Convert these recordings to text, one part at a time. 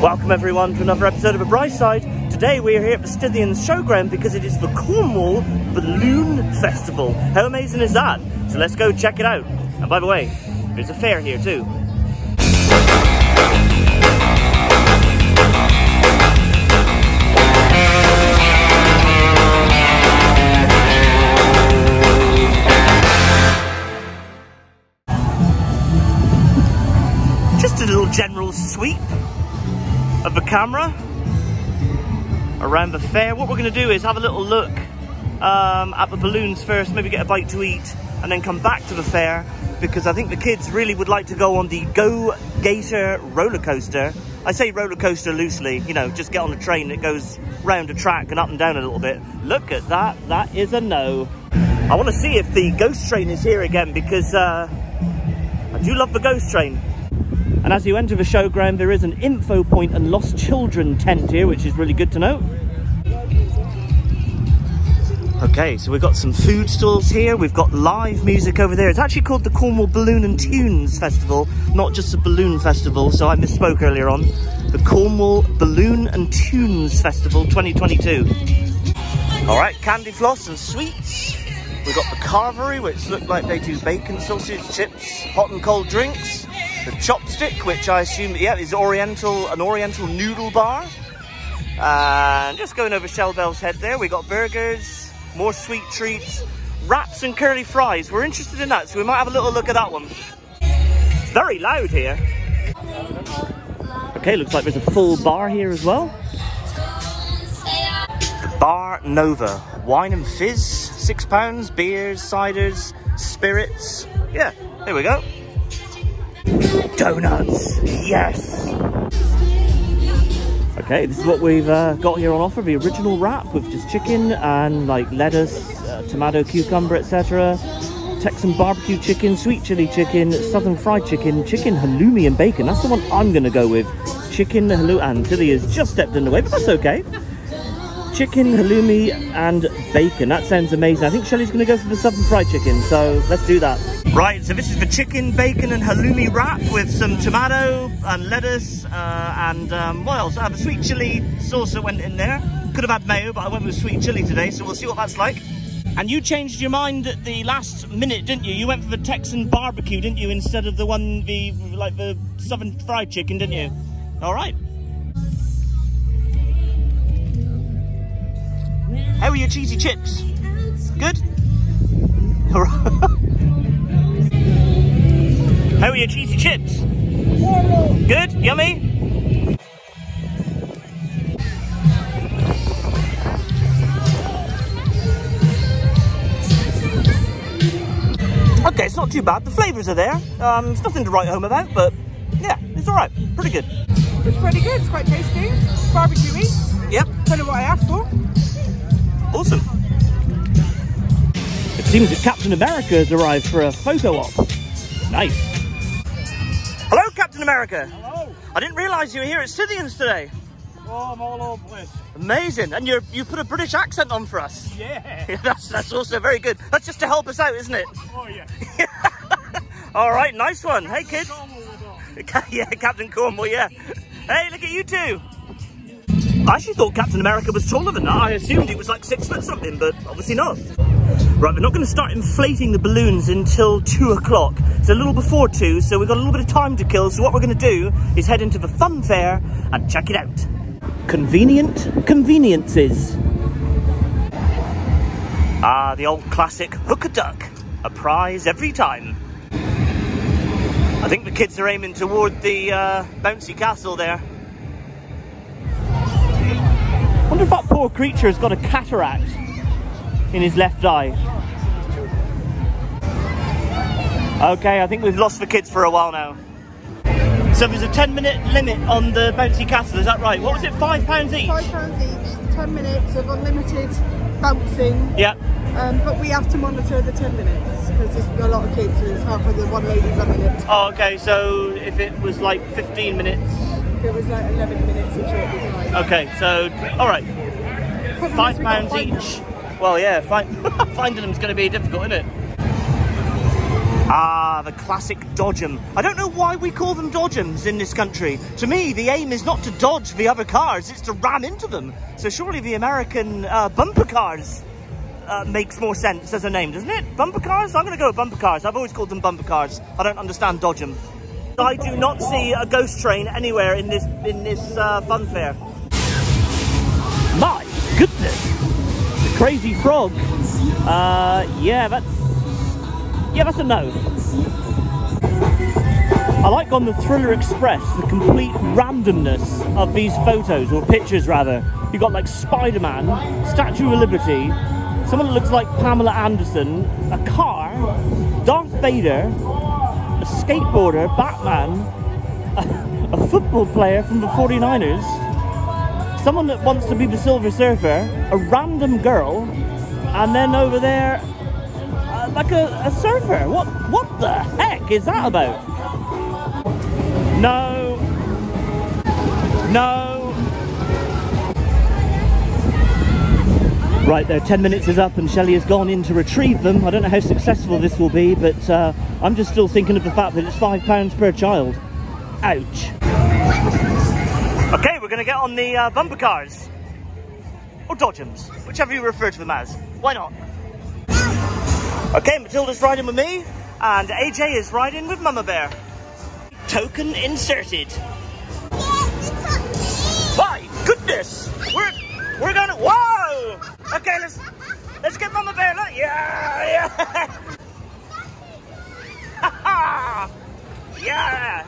Welcome everyone to another episode of A Brice Side. Today we are here at the Stithians Showground because it is the Cornwall Balloon Festival. How amazing is that? So let's go check it out. And by the way, there's a fair here too. Just a little general sweep of the camera around the fair. What we're going to do is have a little look um, at the balloons first, maybe get a bite to eat, and then come back to the fair because I think the kids really would like to go on the Go Gator roller coaster. I say roller coaster loosely, you know, just get on a train that goes round a track and up and down a little bit. Look at that, that is a no. I want to see if the ghost train is here again because uh, I do love the ghost train. And as you enter the showground, there is an info point and lost children tent here, which is really good to know. Okay, so we've got some food stalls here. We've got live music over there. It's actually called the Cornwall Balloon and Tunes Festival, not just a balloon festival, so I misspoke earlier on. The Cornwall Balloon and Tunes Festival 2022. All right, candy floss and sweets. We've got the carvery, which look like they do bacon, sausage, chips, hot and cold drinks the chopstick, which I assume, yeah, is oriental, an oriental noodle bar. Uh, and just going over Shell Bell's head there, we got burgers, more sweet treats, wraps and curly fries. We're interested in that, so we might have a little look at that one. It's very loud here. Okay, looks like there's a full bar here as well. Bar Nova, wine and fizz, six pounds, beers, ciders, spirits. Yeah, there we go. Donuts, yes. Okay, this is what we've uh, got here on offer, the original wrap with just chicken and like lettuce, uh, tomato, cucumber, etc. Texan barbecue chicken, sweet chili chicken, southern fried chicken, chicken halloumi and bacon. That's the one I'm gonna go with. Chicken halloumi, and Tilly has just stepped in the way, but that's okay. Chicken, halloumi and bacon. That sounds amazing. I think Shelley's gonna go for the southern fried chicken, so let's do that. Right, so this is the chicken, bacon and halloumi wrap with some tomato and lettuce uh, and um, what else? I have a sweet chili sauce that went in there. Could have had mayo, but I went with sweet chili today, so we'll see what that's like. And you changed your mind at the last minute, didn't you? You went for the Texan barbecue, didn't you, instead of the one, the like the southern fried chicken, didn't you? All right. How are your cheesy chips? Good? How are your cheesy chips? Good? Yummy? Okay, it's not too bad. The flavours are there. Um, it's nothing to write home about, but yeah, it's all right. Pretty good. It's pretty good. It's quite tasty. Barbecuey. Yep. Kind of what I asked for. Awesome. It seems that Captain America has arrived for a photo op. Nice. Hello, Captain America. Hello. I didn't realise you were here at Stithians today. Oh, I'm all over the place. Amazing. And you're, you put a British accent on for us. Yeah. Yeah, that's, that's also very good. That's just to help us out, isn't it? Oh, yeah. All right, nice one. Hey, kid. Cornwall with all. Ca- Yeah, Captain Cornwall, yeah. Hey, look at you two. I actually thought Captain America was taller than that. I assumed he was like six foot something, but obviously not. Right, we're not going to start inflating the balloons until two o'clock. It's a little before two, so we've got a little bit of time to kill. So what we're going to do is head into the fun fair and check it out. Convenient conveniences. Ah, the old classic hook a duck. A prize every time. I think the kids are aiming toward the uh, bouncy castle there. Wonder if that poor creature has got a cataract in his left eye. Okay, I think we've lost the kids for a while now. So there's a 10 minute limit on the bouncy castle, is that right? What was it, five pounds each? Five pounds each. Ten minutes of unlimited bouncing. Yeah. Um, but we have to monitor the ten minutes because there's a lot of kids. and It's hard for the one lady running it. Oh, okay, so if it was like 15 minutes. It was like 11 minutes each. It was. Okay, so, alright, five is we pounds each. them. Well, yeah, find, finding them's going to be difficult, isn't it? Ah, the classic Dodgem. I don't know why we call them Dodgems in this country. To me, the aim is not to dodge the other cars, it's to ram into them. So surely the American uh, bumper cars uh, makes more sense as a name, doesn't it? Bumper cars? I'm going to go with bumper cars. I've always called them bumper cars. I don't understand Dodgem. I do not see a ghost train anywhere in this in this uh, fun fair. My goodness, the crazy frog. Uh, yeah, that's yeah, that's a no. I like on the Thriller Express the complete randomness of these photos or pictures rather. You've got like Spider-Man, Statue of Liberty, someone that looks like Pamela Anderson, a car, Darth Vader, a skateboarder, Batman, a, football player from the 49ers, someone that wants to be the Silver Surfer, a random girl, and then over there, uh, like a, a surfer. What, what the heck is that about? No. No. Right, their 10 minutes is up and Shelley has gone in to retrieve them. I don't know how successful this will be, but uh, I'm just still thinking of the fact that it's £5 per child. Ouch. Okay, we're going to get on the uh, bumper cars. Or Dodgems, whichever you refer to them as. Why not? Okay, Matilda's riding with me, and AJ is riding with Mama Bear. Token inserted. Let's let's get Mama Bear. Look, yeah, yeah, yeah.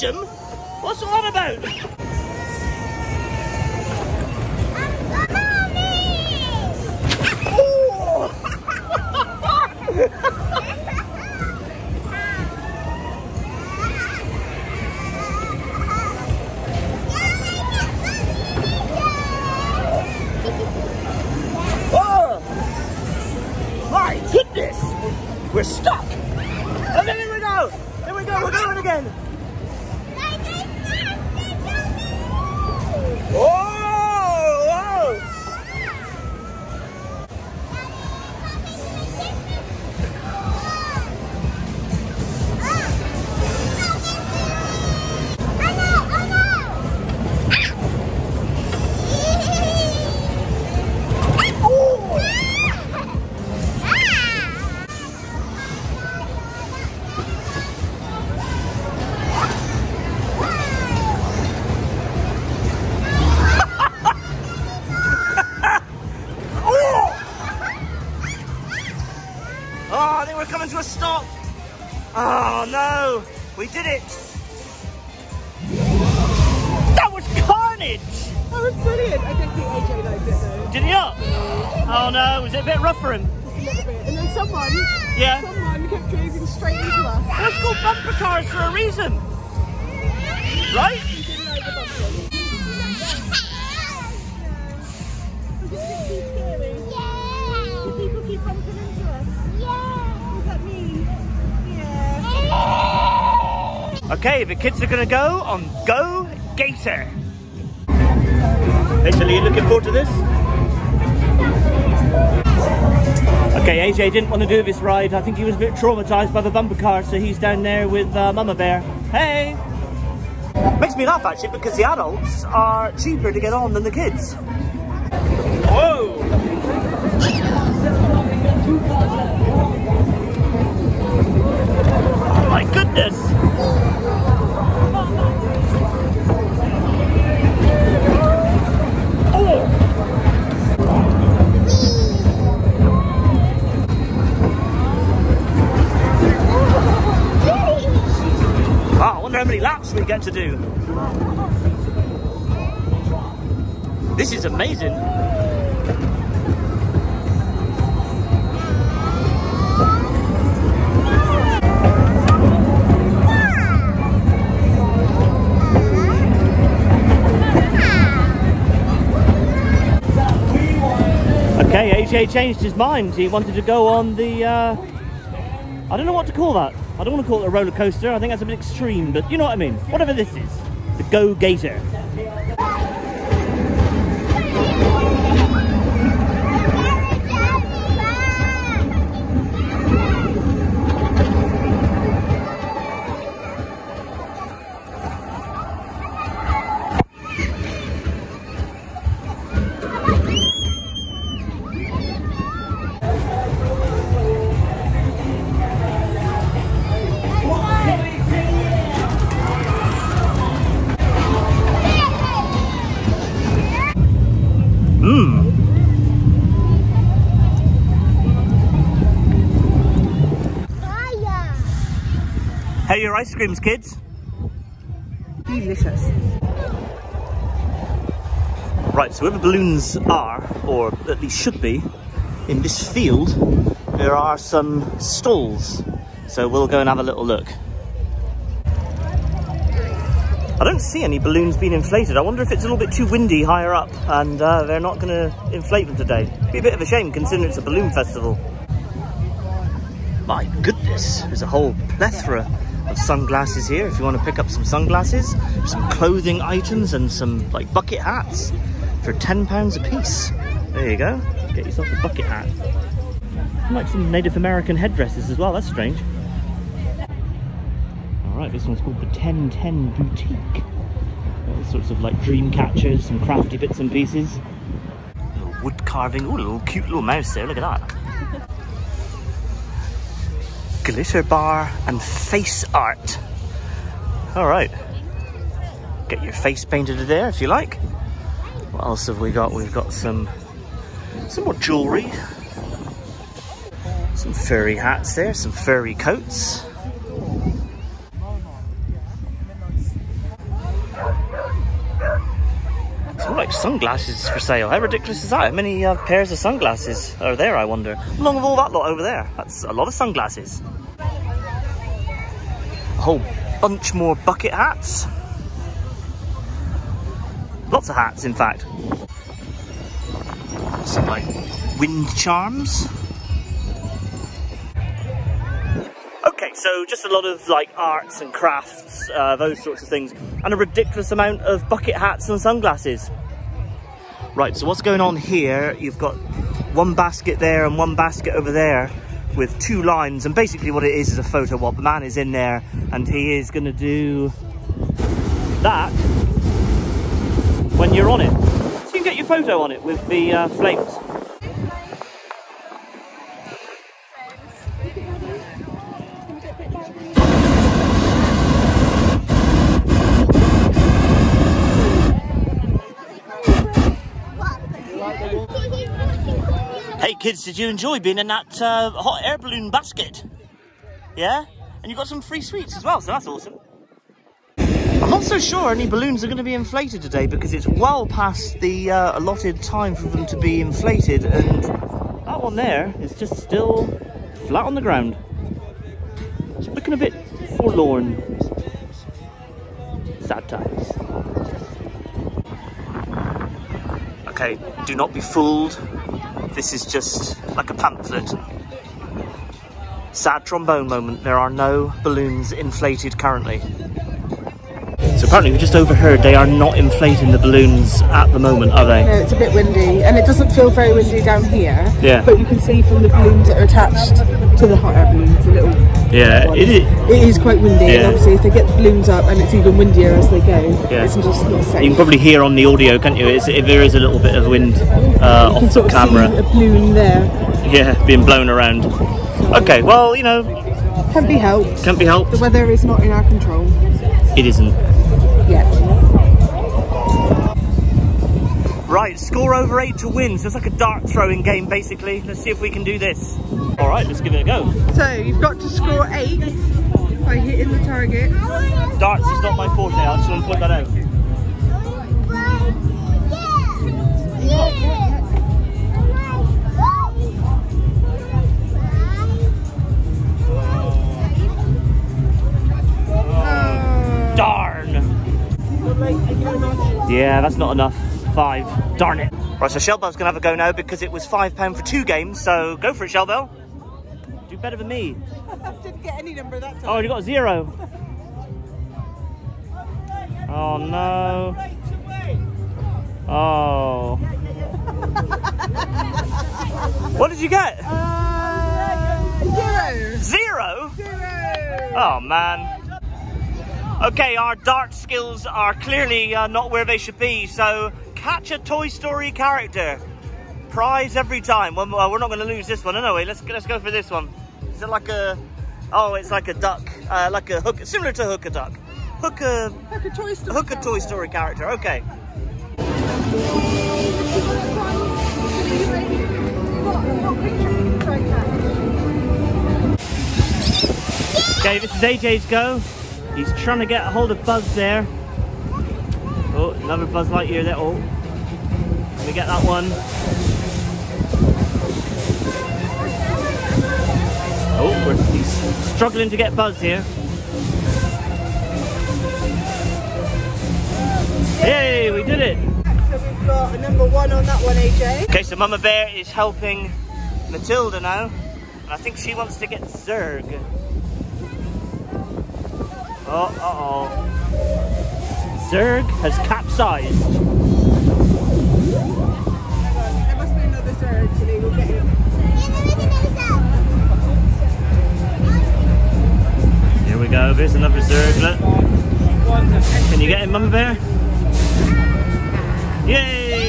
Them. What's that about? Okay, the kids are gonna go on Go Gator. Hey, Tilly, you looking forward to this? Okay, AJ didn't want to do this ride. I think he was a bit traumatized by the bumper car, so he's down there with uh, Mama Bear. Hey! Makes me laugh actually because the adults are cheaper to get on than the kids. time to do. This is amazing. Okay, AJ changed his mind. He wanted to go on the, uh, I don't know what to call that. I don't want to call it a roller coaster. I think that's a bit extreme, but you know what I mean. Whatever this is, the Go Gator. Creams, kids? Delicious. Right, so where the balloons are, or at least should be, in this field, there are some stalls. So we'll go and have a little look. I don't see any balloons being inflated. I wonder if it's a little bit too windy higher up and uh, they're not going to inflate them today. Be a bit of a shame considering it's a balloon festival. My goodness, there's a whole plethora of sunglasses here if you want to pick up some sunglasses, some clothing items and some like bucket hats for £10 a piece. There you go, get yourself a bucket hat. And, like some Native American headdresses as well, that's strange. Alright, this one's called the 1010 Boutique. Uh, all sorts of like dream catchers, some crafty bits and pieces. Little wood carving, oh, little cute little mouse there, look at that. Glitter bar and face art. Alright. Get your face painted there if you like. What else have we got? We've got some some more jewellery. Some furry hats there, some furry coats. Sunglasses for sale. How ridiculous is that? How many uh, pairs of sunglasses are there, I wonder? How long of all that lot over there? That's a lot of sunglasses. A whole bunch more bucket hats. Lots of hats, in fact. Some like wind charms. Okay, so just a lot of like arts and crafts, uh, those sorts of things, and a ridiculous amount of bucket hats and sunglasses. Right, so what's going on here? You've got one basket there and one basket over there with two lines, and basically what it is is a photo op. The man is in there and he is going to do that when you're on it. So you can get your photo on it with the uh, flames. Kids, did you enjoy being in that uh, hot air balloon basket? Yeah? And you got some free sweets as well, so that's awesome. I'm not so sure any balloons are going to be inflated today because it's well past the uh, allotted time for them to be inflated and that one there is just still flat on the ground. It's looking a bit forlorn. Sad times. Okay, do not be fooled. This is just like a pamphlet. Sad trombone moment. There are no balloons inflated currently. So apparently we just overheard they are not inflating the balloons at the moment, are they? No, it's a bit windy, and it doesn't feel very windy down here. Yeah. But you can see from the balloons that are attached to the hot air balloons, the little. Yeah, it is. It is quite windy, and obviously if they get the balloons up and it's even windier as they go, Yeah. it's just not safe. You can probably hear on the audio, can't you? It's, if there is a little bit of wind uh, off the camera. see a balloon there. Yeah, being blown around. Okay, well, you know, can't be helped. can't be helped. The weather is not in our control It isn't. Right, score over eight to win. So it's like a dart throwing game, basically. Let's see if we can do this. All right, let's give it a go. So you've got to score eight by hitting the target. Darts is not my forte. I just want to point that out. Oh. Darn. Yeah, that's not enough. Five. Darn it. Right, so Shellbell's gonna have a go now because it was five pound for two games. So go for it, Shellbell. Do better than me. Didn't get any number that time. Oh, you got zero. Oh no. Oh. what did you get? Uh, zero. Zero? Zero. Oh man. Okay, our dart skills are clearly uh, not where they should be, so catch a Toy Story character. Prize every time. Well, we're not going to lose this one anyway. Let's let's go for this one. Is it like a? Oh, it's like a duck, uh, like a hook, similar to hook a duck. Hook a Like a Toy Story. hook a Toy Story character. Okay. Okay, this is AJ's go. He's trying to get a hold of Buzz there. Oh, another Buzz Lightyear there. Oh, let me get that one. Oh, we're, he's struggling to get Buzz here. Yay, we did it! So we've got a number one on that one, AJ. Okay, so Mama Bear is helping Matilda now. And I think she wants to get Zurg. Oh, uh-oh. Zurg has capsized. Here we go, there's another Zurg, look. Can you get him, Mama Bear? Yay!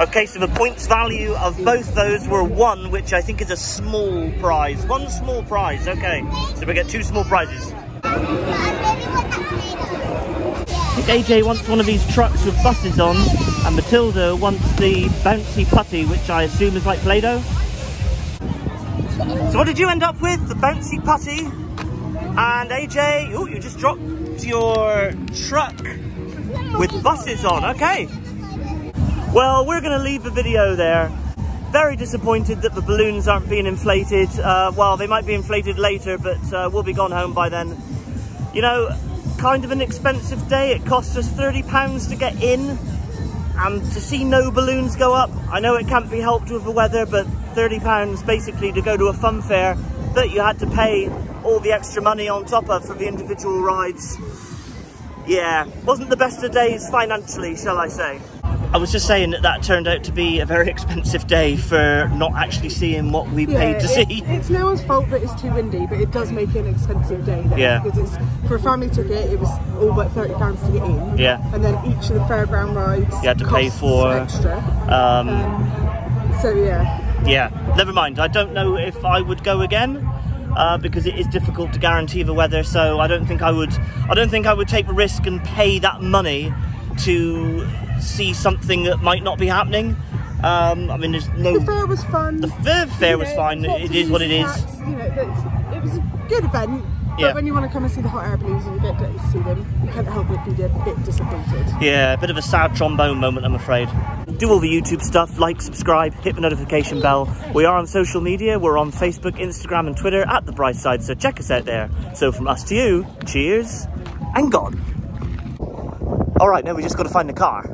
Okay, so the points value of both those were one, which I think is a small prize. One small prize, okay. So we get two small prizes. Think AJ wants one of these trucks with buses on, and Matilda wants the bouncy putty, which I assume is like Play-Doh. So what did you end up with? The bouncy putty. And AJ, oh, you just dropped your truck with buses on. Okay. Well, we're going to leave the video there. Very disappointed that the balloons aren't being inflated. Uh, well, they might be inflated later, but uh, we'll be gone home by then. You know, kind of an expensive day. It cost us £30 to get in and to see no balloons go up. I know it can't be helped with the weather, but £30 basically to go to a fun fair that you had to pay all the extra money on top of for the individual rides. Yeah, wasn't the best of days financially, shall I say. I was just saying that that turned out to be a very expensive day for not actually seeing what we paid to see. It's no one's fault that it's too windy, but it does make it an expensive day. There, Yeah. Because it's for a family ticket, it was all but thirty pounds to get in. Yeah. And then each of the fairground rides You had to pay for- extra. Um, Um, so yeah. yeah, never mind. I don't know if I would go again uh, because it is difficult to guarantee the weather. So I don't think I would. I don't think I would take the risk and pay that money to see something that might not be happening. Um, I mean, there's no. The fair was fun. The fair, fair You was know, fine. It of what it music You know, it was a good event. But Yeah. when you want to come and see the hot air balloons and you get to see them, you can't help but be a bit disappointed. Yeah, a bit of a sad trombone moment, I'm afraid. Do all the YouTube stuff, like, subscribe, hit the notification bell. We are on social media. We're on Facebook, Instagram, and Twitter at The Brice Side, so check us out there. So from us to you, cheers and gone. All right, now we just got to find the car.